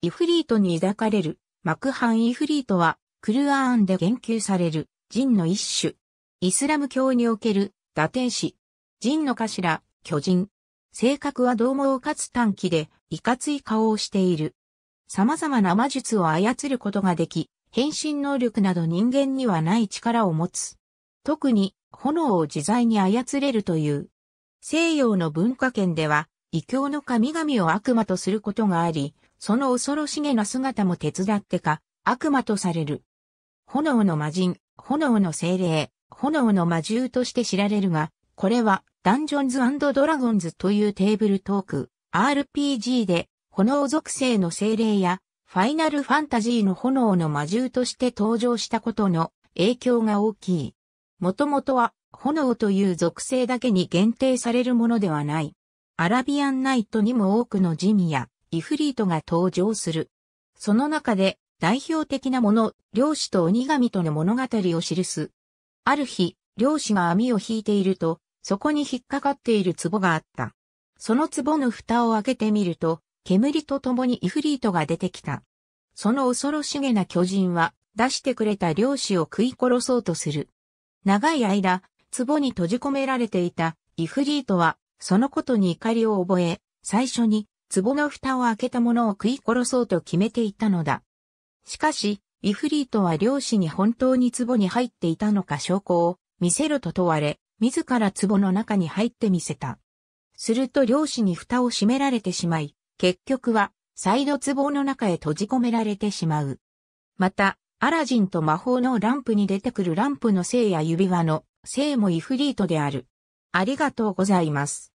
イフリートに抱かれる、マクハンイフリートは、クルアーンで言及される、ジンの一種。イスラム教における、打天使。ジンの頭、巨人。性格は獰猛かつ短気で、いかつい顔をしている。様々な魔術を操ることができ、変身能力など人間にはない力を持つ。特に、炎を自在に操れるという。西洋の文化圏では、異教の神々を悪魔とすることがあり、その恐ろしげな姿も手伝ってか、悪魔とされる。炎の魔人、炎の精霊、炎の魔獣として知られるが、これはダンジョンズドラゴンズというテーブルトーク、RPG で炎属性の精霊やファイナルファンタジーの炎の魔獣として登場したことの影響が大きい。もともとは炎という属性だけに限定されるものではない。アラビアンナイトにも多くのジミやイフリートが登場する。その中で代表的なもの、漁師と鬼神との物語を記す。ある日、漁師が網を引いていると、そこに引っかかっている壺があった。その壺の蓋を開けてみると、煙と共にイフリートが出てきた。その恐ろしげな巨人は、出してくれた漁師を食い殺そうとする。長い間、壺に閉じ込められていたイフリートは、そのことに怒りを覚え、最初に壺の蓋を開けたものを食い殺そうと決めていたのだ。しかし、イフリートは漁師に本当に壺に入っていたのか証拠を見せろと問われ、自ら壺の中に入ってみせた。すると漁師に蓋を閉められてしまい、結局は再度壺の中へ閉じ込められてしまう。また、アラジンと魔法のランプに出てくるランプの聖や指輪の聖もイフリートである。ありがとうございます。